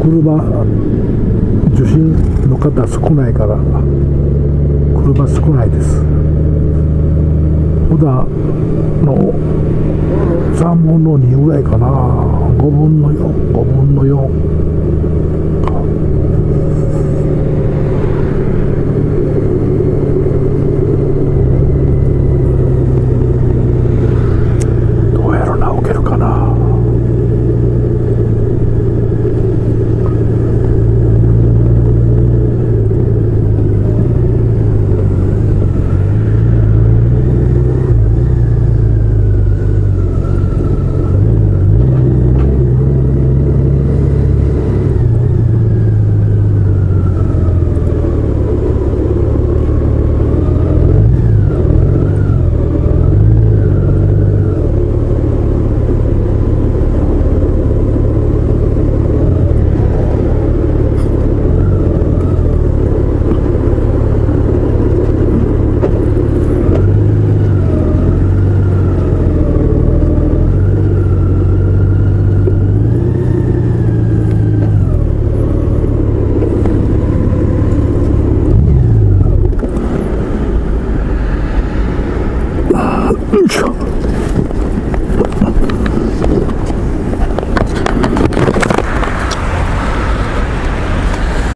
車受信の方少ないから車少ないです。普段の3分の2ぐらいかな。5分の45分の4你瞅。